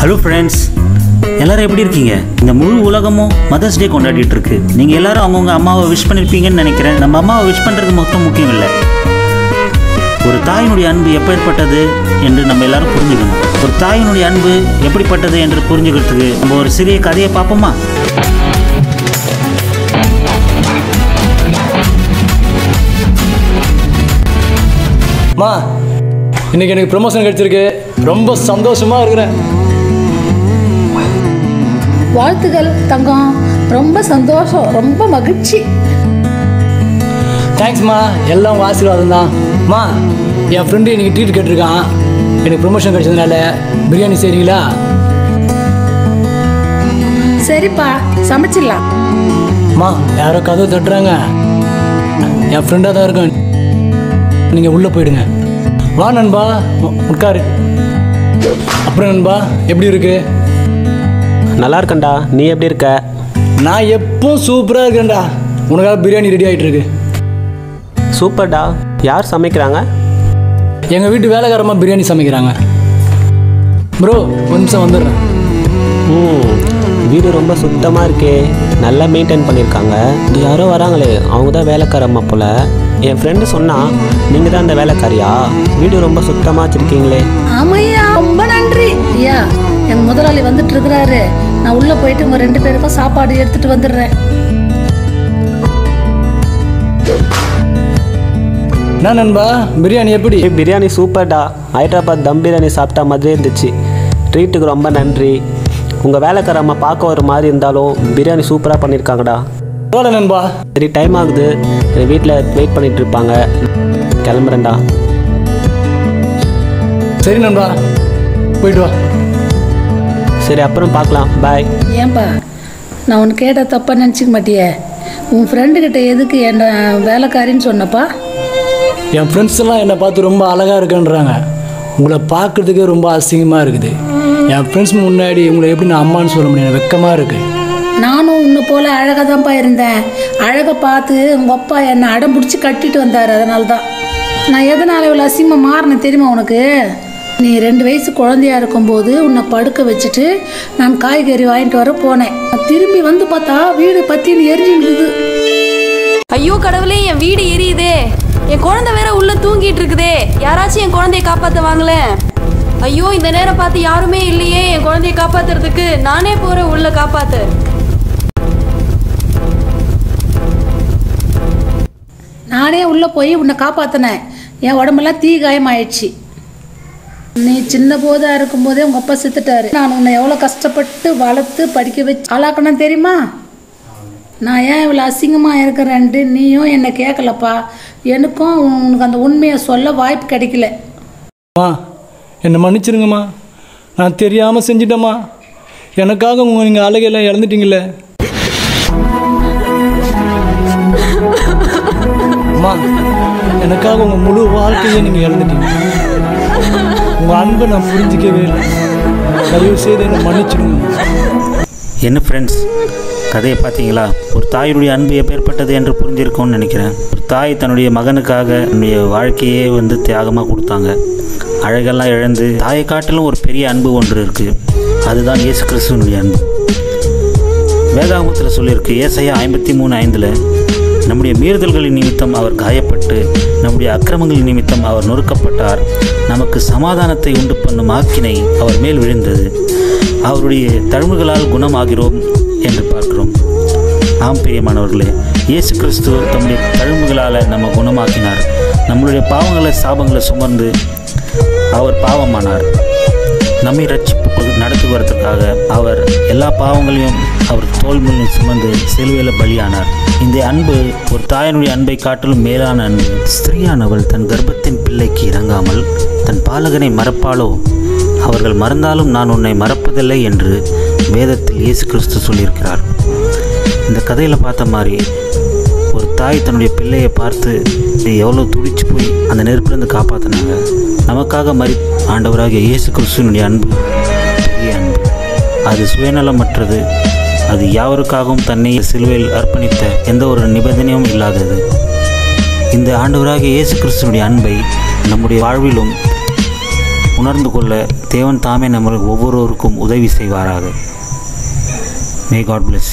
Hello friends எல்லாரும் எப்படி இருக்கீங்க? இந்த முழு உலகமும் மதர்ஸ் டே கொண்டாடிட்டு இருக்கு நீங்க எல்லாரும் அவங்கவுங்க அம்மாவை விஷ் பண்ணிருப்பீங்கன்னு நினைக்கிறேன். நம்ம அம்மாவை விஷ் பண்றது மொத்தம் முக்கியம் இல்லை. ஒரு தாயினுடைய அன்பு எப்பேற்பட்டது என்று நம்ம எல்லாரும் புரிஞ்சுக்கணும். ஒரு தாயினுடைய அன்பு எப்படிப்பட்டது என்று புரிஞ்சுக்கிறதுக்கு நம்ம ஒரு சிறிய கதையை பார்ப்போமா? மா இன்னைக்கு எனக்கு ப்ரொமோஷன் கிடைச்சிருக்கு. ரொம்ப சந்தோஷமா இருக்கிறேன். வாழ்த்துக்கள் தங்கம் ரொம்ப சந்தோஷம் ரொம்ப மகிழ்ச்சி. தேங்க்ஸ்மா எல்லாம் உங்கள் ஆசீர்வாதம் தான். மா என் ஃப்ரெண்டு இன்னைக்கு ட்ரீட் கேட்டிருக்கான். எனக்கு ப்ரொமோஷன் கிடைச்சதுனால பிரியாணி செய்றீங்களா? சரிப்பா சமைச்சிடலாம். மா யாரோ கதவு தட்டுறாங்க. என் ஃப்ரெண்டாக தான் இருக்கேன். நீங்கள் உள்ளே போயிடுங்க. வா நண்பா. உட்காரு. அப்புறம் நண்பா எப்படி இருக்கு? நல்லா இருக்கேன்டா நீ எப்படி இருக்க? நான் எப்போ சூப்பராக இருக்கேன்டா. உனக்காக பிரியாணி ரெடி ஆகிட்டு இருக்கு சூப்பர்டா. யார் சமைக்கிறாங்க? எங்கள் வீட்டு வேலைக்காரமா பிரியாணி சமைக்கிறாங்க. ப்ரோ ஒரு நிமிஷம் வந்துடுறேன். ம் வீடு ரொம்ப சுத்தமாக இருக்கே. நல்லா மெயின்டைன் பண்ணியிருக்காங்க இங்க யாரோ வராங்களே. அவங்க தான் வேலைக்காரம்மா போல. என் ஃப்ரெண்டு சொன்னா நீங்கள் தான் அந்த வேலைக்காரியா? வீடு ரொம்ப சுத்தமாக வச்சுருக்கீங்களே. ஆமையா ரொம்ப நன்றி. ஐயா எங்க முதலாளி வந்துட்டு இருக்கிறாரு. நான் உள்ள போயிட்டு உங்க ரெண்டு பேருக்கும் சாப்பாடு எடுத்துட்டு வந்துடுறேன். என்ன நண்பா? பிரியாணி எப்படி? பிரியாணி சூப்பர்டா. ஹைதராபாத் தம் பிரியாணி சாப்பிட்டா மாதிரியே இருந்துச்சு. ட்ரீட்டுக்கு ரொம்ப நன்றி. உங்கள் வேலைக்காரம்மா பார்க்க ஒரு மாதிரி இருந்தாலும் பிரியாணி சூப்பராக பண்ணியிருக்காங்கடா போல நண்பா. சரி டைம் ஆகுது. என் வீட்டில் வெயிட் பண்ணிட்டு இருப்பாங்க. கிளம்புறேன்டா. சரி நண்பா. போயிட்டு வா. சரி அப்புறம் பார்க்கலாம். பாய் ஏன்பா நான் உனக்கு கேட்ட தப்பா நினச்சிக்க மாட்டியே? உன் ஃப்ரெண்டு கிட்ட எதுக்கு என்ன வேலைக்காரின்னு சொன்னப்பா? என் ஃப்ரெண்ட்ஸ் எல்லாம் என்னை பார்த்து ரொம்ப அழகாக இருக்குன்றாங்க. உங்களை பார்க்கறதுக்கே ரொம்ப அசிங்கமாக இருக்குது. என் ஃப்ரெண்ட்ஸ் முன்னாடி உங்களை எப்படி நான் அம்மான்னு சொல்ல முடியும் வெக்கமாக இருக்குது நானும் உன்னை போல அழகாக தான்ப்பா இருந்தேன். அழகை பார்த்து உங்கள் அப்பா என்னை அடம் பிடிச்சி கட்டிட்டு வந்தார் அதனால தான் நான் எதனால் இவ்வளோ அசிங்கமாக மாறினேன் தெரியுமா உனக்கு? நீ ரெண்டு வயசு குழந்தையா இருக்கும்போது உன்னை படுக்க வச்சுட்டு நான் காய்கறி வாங்கிட்டு வர போனேன். திரும்பி வந்து பார்த்தா வீடு பத்தின்னு எரிஞ்சுருக்குது ஐயோ கடவுளே என் வீடு எரியுதே. என் குழந்தை வேற உள்ள தூங்கிட்டு இருக்குதே. யாராச்சும் என் குழந்தைய காப்பாத்த வாங்களேன். ஐயோ இந்த நேரம் பார்த்து யாருமே இல்லையே. என் குழந்தைய காப்பாத்துறதுக்கு நானே போறேன் உள்ள காப்பாத்து. நானே உள்ளே போய் உன்னை காப்பாற்றினேன் என் உடம்பெல்லாம் தீ காயமாயிடுச்சு. நீ சின்ன போதா இருக்கும்போதே உங்கள் அப்பா செத்துட்டாரு. நான் உன்னை எவ்வளோ கஷ்டப்பட்டு வளர்த்து படிக்க வச்சு ஆளாக்கணும் தெரியுமா? நான் ஏன் இவ்வளோ அசிங்கமாக இருக்கிறேன்ட்டு நீயும் என்னை கேட்கலப்பா. எனக்கும் உனக்கு அந்த உண்மையை சொல்ல வாய்ப்பு கிடைக்கல. அம்மா என்னை மன்னிச்சிருங்கம்மா. நான் தெரியாமல் செஞ்சிட்டேம்மா. எனக்காக உங்கள் நீங்கள் அழகையெல்லாம் இழந்துட்டீங்களே அம்மா எனக்காக உங்கள் முழு வாழ்க்கையை நீங்கள் இழந்துட்டீங்க. உங்கள் அன்பை நான் புரிஞ்சிக்கவே இல்லை. தயவு செய்து என்னை மன்னிச்சிடுங்க. என்ன ஃப்ரெண்ட்ஸ் கதையை பார்த்தீங்களா? ஒரு தாயினுடைய அன்பு எப்பேற்பட்டது என்று புரிஞ்சிருக்கும்னு நினைக்கிறேன். ஒரு தாய் தன்னுடைய மகனுக்காக தன்னுடைய வாழ்க்கையே வந்து தியாகமாக கொடுத்தாங்க. அழகெல்லாம் இழந்து தாயை காட்டிலும் ஒரு பெரிய அன்பு ஒன்று இருக்குது அதுதான் இயேசு கிறிஸ்துவனுடைய அன்பு. வேதாகமத்தில் சொல்லியிருக்கு ஏசையா ஐம்பத்தி மூணு ஐந்தில் நம்முடைய மீறுதல்களின் நிமித்தம் அவர் காயப்பட்டு நம்முடைய அக்கிரமங்களின் நிமித்தம் அவர் நொறுக்கப்பட்டார். நமக்கு சமாதானத்தை உண்டு பண்ணும் ஆக்கினை அவர் மேல் விழுந்தது. அவருடைய தழும்புகளால் குணமாகிறோம் என்று பார்க்கிறோம். ஆம் பிரியமானவர்களே இயேசு கிறிஸ்து தம்முடைய தழும்புகளால் நம்ம குணமாக்கினார். நம்மளுடைய பாவங்களை சாபங்களை சுமந்து அவர் பாவமானார். நம்மை ரட்சிப்பு நடத்துவதற்காக அவர் எல்லா பாவங்களையும் அவர் தோல் மேல் சுமந்து சிலுவையில் பலியானார். இந்த அன்பு ஒரு தாயினுடைய அன்பை காட்டிலும் மேலான அன்பு ஸ்திரீயானவள் தன் கர்ப்பத்தின் பிள்ளைக்கு இறங்காமல் தன் பாலகனை மறப்பாளோ? அவர்கள் மறந்தாலும் நான் உன்னை மறப்பதில்லை என்று வேதத்தில் இயேசு கிறிஸ்து சொல்லியிருக்கிறார். இந்த கதையில் பார்த்த மாதிரி தாய் தன்னுடைய பிள்ளையை பார்த்து நீ எவ்வளோ துடிச்சு போய் அந்த நெருப்பிலிருந்து காப்பாற்றினாங்க நமக்காக மறி ஆண்டவராகிய இயேசு கிறிஸ்துவனுடைய அன்பு பெரிய அன்பு. அது சுயநலமற்றது. அது யாவருக்காகவும் தன்னை சிலுவையில் அர்ப்பணித்த எந்த ஒரு நிபந்தனையும் இல்லாதது. இந்த ஆண்டவராகிய இயேசு கிறிஸ்துவனுடைய அன்பை நம்முடைய வாழ்விலும் உணர்ந்து கொள்ள தேவன் தாமே நம்ம ஒவ்வொருவருக்கும் உதவி செய்வாராக. May God plus